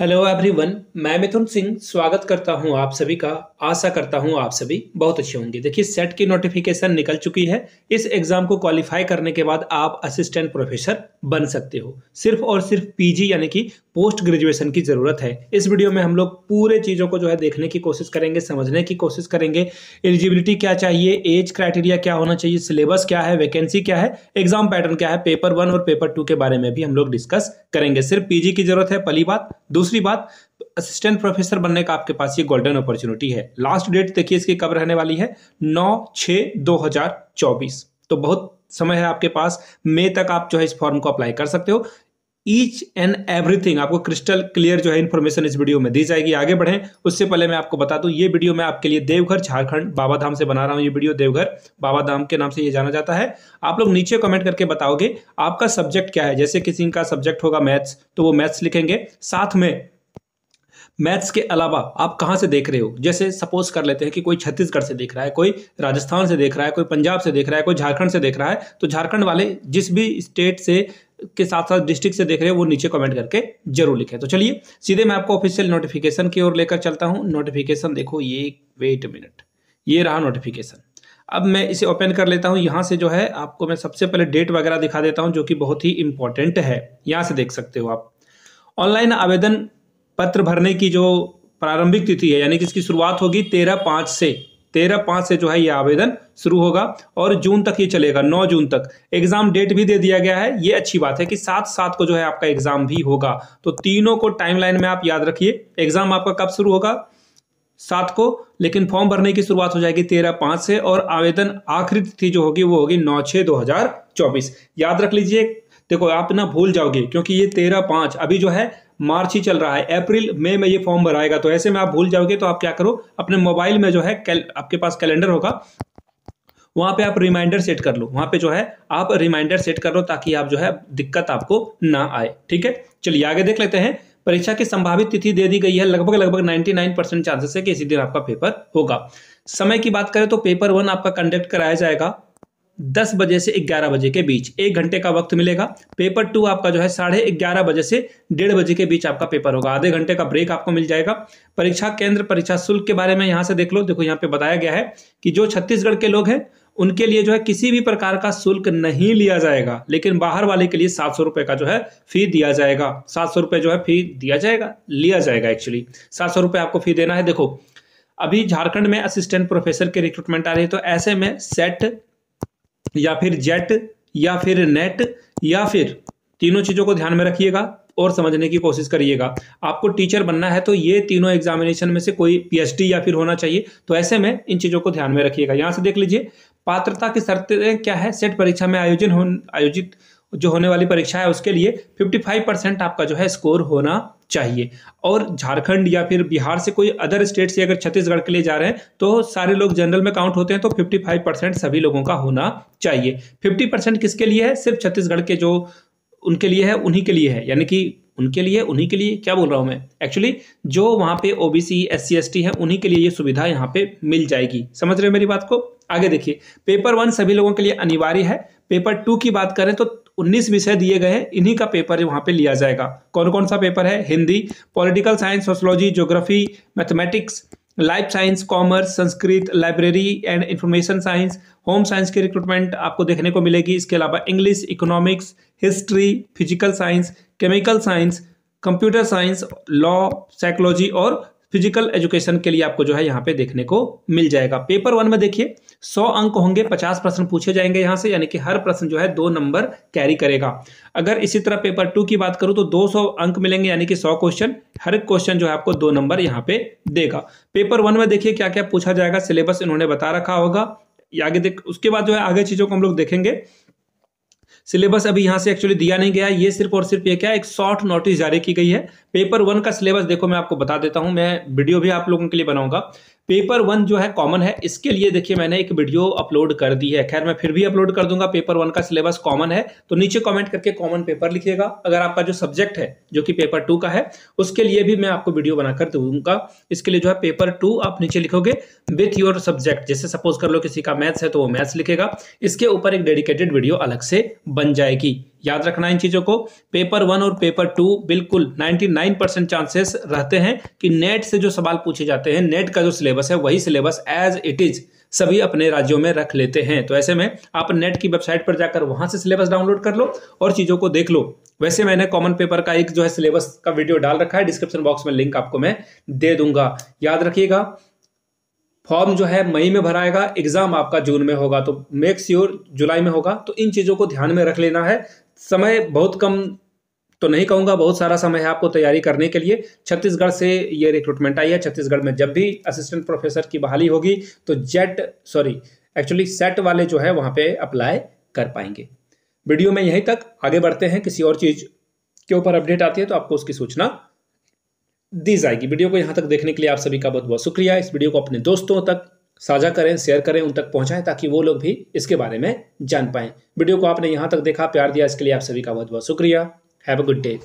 Hello everyone मैं मिथुन सिंह स्वागत करता हूँ आप सभी का। आशा करता हूँ आप सभी बहुत अच्छे होंगे। देखिए सेट की नोटिफिकेशन निकल चुकी है। इस एग्ज़ाम को क्वालिफाई करने के बाद आप असिस्टेंट प्रोफेसर बन सकते हो। सिर्फ़ और सिर्फ़ पीजी यानी कि पोस्ट ग्रेजुएशन की ज़रूरत है। इस वीडियो में हम लोग पूरे चीज़ों को जो है देखने की कोशिश करेंगे, समझने की कोशिश करेंगे। एलिजिबिलिटी क्या चाहिए? एज क्राइटेरिया क्या होना चाहिए? सिलेबस क्या है? वैकेंसी क्या है? एग्ज़ाम पैटर्न क्या है? पेपर वन और पेपर टू के बारे में भी हम लोग डिस्कस करेंगे। सिर्फ़ पीजी की ज़रूरत है, पहली बात। दूसरी बात असिस्टेंट प्रोफेसर बनने का आपके पास ये गोल्डन अपॉर्चुनिटी है। लास्ट डेट देखिए इसकी कब रहने वाली है? नौ छ दो तो बहुत समय है आपके पास। मई तक आप जो है इस फॉर्म को अप्लाई कर सकते हो। ईच एंड एवरीथिंग आपको क्रिस्टल क्लियर जो है इन्फॉर्मेशन इस वीडियो में दी जाएगी। आगे बढ़ें। उससे पहले मैं आपको बता दूँ, ये वीडियो मैं आपके लिए देवघर, झारखंड बाबा धाम से बना रहा हूँ। ये वीडियो देवघर बाबा धाम के नाम से ये जाना जाता है। आप लोग नीचे कमेंट करके बताओगे, आपका सब्जेक्ट क्या है? जैसे किसी का सब्जेक्ट होगा मैथ्स तो वो मैथ्स लिखेंगे। साथ में मैथ्स के अलावा आप कहाँ से देख रहे हो? जैसे सपोज़ कर लेते हैं कि कोई छत्तीसगढ़ से देख रहा है, कोई राजस्थान से देख रहा है, कोई पंजाब से देख रहा है, कोई झारखंड से देख रहा है तो झारखंड वाले जिस भी स्टेट से के साथ साथ डिस्ट्रिक्ट से देख रहे हैं, वो नीचे कमेंट करके ज़रूर लिखें। तो चलिए, सीधे मैं आपको ऑफिशियल नोटिफिकेशन की ओर लेकर चलता हूँ। नोटिफिकेशन देखो, ये वेट मिनट ये रहा नोटिफिकेशन अब मैं इसे ओपन कर लेता हूँ। यहाँ से जो है, आपको मैं सबसे पहले डेट वगैरह दिखा देता हूँ, जो कि बहुत ही इंपॉर्टेंट है। यहाँ से देख सकते हो आप। ऑनलाइन आवेदन पत्र भरने की जो प्रारंभिक तिथि है, यानी कि इसकी शुरुआत होगी तेरह पाँच से तेरह पाँच से जो है ये आवेदन शुरू होगा और जून तक ये चलेगा, नौ जून तक। एग्ज़ाम डेट भी दे दिया गया है, ये अच्छी बात है कि सात सात को जो है आपका एग्ज़ाम भी होगा। तो तीनों को टाइमलाइन में आप याद रखिए, एग्ज़ाम आपका कब शुरू होगा? सात को, लेकिन फॉर्म भरने की शुरुआत हो जाएगी तेरह पाँच से और आवेदन आखिरी तिथि जो होगी वो होगी नौ छः दो हज़ार चौबीस। याद रख लीजिए, देखो आप ना भूल जाओगे, क्योंकि ये तेरह पाँच अभी जो है मार्च ही चल रहा है, अप्रैल, मई में ये फॉर्म भराएगा। तो ऐसे में आप भूल जाओगे तो आप क्या करो, अपने मोबाइल में जो है आपके पास कैलेंडर होगा, वहाँ पे आप रिमाइंडर सेट कर लो। वहाँ पे जो है आप रिमाइंडर सेट कर लो ताकि आप जो है दिक्कत आपको ना आए। ठीक है? चलिए आगे देख लेते हैं। परीक्षा की संभावित तिथि दे दी गई है, लगभग लगभग 99 परसेंट चांसेस है कि इसी दिन आपका पेपर होगा। समय की बात करें तो पेपर वन आपका कंडक्ट कराया जाएगा। दस बजे से ग्यारह बजे के बीच, एक घंटे का वक्त मिलेगा। पेपर टू आपका जो है साढ़े ग्यारह बजे से डेढ़ बजे के बीच आपका पेपर होगा। आधे घंटे का ब्रेक आपको मिल जाएगा। परीक्षा केंद्र, परीक्षा शुल्क के बारे में यहाँ से देख लो। देखो, यहाँ पे बताया गया है कि जो छत्तीसगढ़ के लोग हैं, उनके लिए जो है किसी भी प्रकार का शुल्क नहीं लिया जाएगा, लेकिन बाहर वाले के लिए सात सौ का जो है फ़ी दिया जाएगा। सात सौ जो है फ़ी दिया जाएगा, लिया जाएगा एक्चुअली सात सौ आपको फ़ी देना है। देखो, अभी झारखंड में असिस्टेंट प्रोफेसर के रिक्रूटमेंट आ रही है तो ऐसे में सेट या फिर जेट, या फिर नेट, या फिर तीनों चीज़ों को ध्यान में रखिएगा और समझने की कोशिश करिएगा। आपको टीचर बनना है तो ये तीनों एग्जामिनेशन में से कोई पीएचडी या फिर होना चाहिए तो ऐसे में इन चीज़ों को ध्यान में रखिएगा। यहाँ से देख लीजिए, पात्रता की शर्तें क्या है? सेट परीक्षा में आयोजन आयोजित जो होने वाली परीक्षा है उसके लिए 55 परसेंट आपका जो है स्कोर होना चाहिए। और झारखंड या फिर बिहार से कोई अदर स्टेट से अगर छत्तीसगढ़ के लिए जा रहे हैं तो सारे लोग जनरल में काउंट होते हैं तो 55 परसेंट सभी लोगों का होना चाहिए। 50 परसेंट किसके लिए है? सिर्फ़ छत्तीसगढ़ के जो उनके लिए है, उन्हीं के लिए है। यानी कि उनके लिए, उन्हीं के लिए क्या बोल रहा हूँ मैं? एक्चुअली जो वहाँ पे ओबीसी एस सी है, उन्हीं के लिए ये सुविधा यहाँ पे मिल जाएगी। समझ रहे हो मेरी बात को? आगे देखिए। पेपर वन सभी लोगों के लिए अनिवार्य है। पेपर टू की बात करें तो 19 विषय दिए गए हैं, इन्हीं का पेपर वहाँ पे लिया जाएगा। कौन कौन सा पेपर है? Hindi political science sociology geography mathematics life science commerce Sanskrit library and information science home science की रिक्रूटमेंट आपको देखने को मिलेगी। इसके अलावा English economics history physical science chemical science computer science law psychology और फ़िज़िकल एजुकेशन के लिए आपको जो है यहाँ पे देखने को मिल जाएगा। पेपर वन में देखिए, सौ अंक होंगे, पचास प्रश्न पूछे जाएँगे यहाँ से, यानी कि हर प्रश्न जो है दो नंबर कैरी करेगा। अगर इसी तरह पेपर टू की बात करूँ तो दो सौ अंक मिलेंगे, यानी कि सौ क्वेश्चन हर एक क्वेश्चन जो है आपको दो नंबर यहाँ पे देगा। पेपर वन में देखिए क्या क्या पूछा जाएगा सिलेबस इन्होंने बता रखा होगा। आगे देख, उसके बाद जो है आगे चीज़ों को हम लोग देखेंगे। सिलेबस अभी यहाँ से एक्चुअली दिया नहीं गया, ये सिर्फ़ और सिर्फ़ ये क्या, एक शॉर्ट नोटिस जारी की गई है। पेपर वन का सिलेबस देखो मैं आपको बता देता हूँ, मैं वीडियो भी आप लोगों के लिए बनाऊँगा। पेपर वन जो है कॉमन है, इसके लिए देखिए मैंने एक वीडियो अपलोड कर दी है। खैर, मैं फिर भी अपलोड कर दूँगा, पेपर वन का सिलेबस कॉमन है तो नीचे कमेंट करके कॉमन पेपर लिखिएगा। अगर आपका जो सब्जेक्ट है, जो कि पेपर टू का है, उसके लिए भी मैं आपको वीडियो बनाकर दूँगा। इसके लिए जो है पेपर टू आप नीचे लिखोगे विथ योर सब्जेक्ट जैसे सपोज़ कर लो किसी का मैथ्स है तो वो मैथ्स लिखेगा। इसके ऊपर एक डेडिकेटेड वीडियो अलग से बन जाएगी। याद रखना इन चीज़ों को। पेपर वन और पेपर टू बिल्कुल 99 परसेंट चांसेस रहते हैं कि नेट से जो सवाल पूछे जाते हैं, नेट का जो सिलेबस है, वही सिलेबस एज इट इज़ सभी अपने राज्यों में रख लेते हैं। तो ऐसे में आप नेट की वेबसाइट पर जाकर वहाँ से सिलेबस डाउनलोड कर लो और चीज़ों को देख लो। वैसे मैंने कॉमन पेपर का एक जो है सिलेबस का वीडियो डाल रखा है, डिस्क्रिप्शन बॉक्स में लिंक आपको मैं दे दूँगा। याद रखिएगा, फॉर्म जो है मई में भराएगा एग्ज़ाम आपका जून में होगा तो मेक श्योर जुलाई में होगा तो इन चीज़ों को ध्यान में रख लेना है। समय बहुत कम तो नहीं कहूँगा, बहुत सारा समय है आपको तैयारी करने के लिए। छत्तीसगढ़ से ये रिक्रूटमेंट आई है। छत्तीसगढ़ में जब भी असिस्टेंट प्रोफेसर की बहाली होगी तो जेट सॉरी एक्चुअली सेट वाले जो है, वहाँ पे अप्लाई कर पाएँगे। वीडियो में यहीं तक, आगे बढ़ते हैं, किसी और चीज़ के ऊपर अपडेट आती है तो आपको उसकी सूचना दी जाएगी। वीडियो को यहाँ तक देखने के लिए आप सभी का बहुत बहुत शुक्रिया। इस वीडियो को अपने दोस्तों तक साझा करें शेयर करें, उन तक पहुंचाएँ ताकि वो लोग भी इसके बारे में जान पाएँ। वीडियो को आपने यहाँ तक देखा। प्यार दिया इसके लिए आप सभी का बहुत बहुत शुक्रिया। Have a good day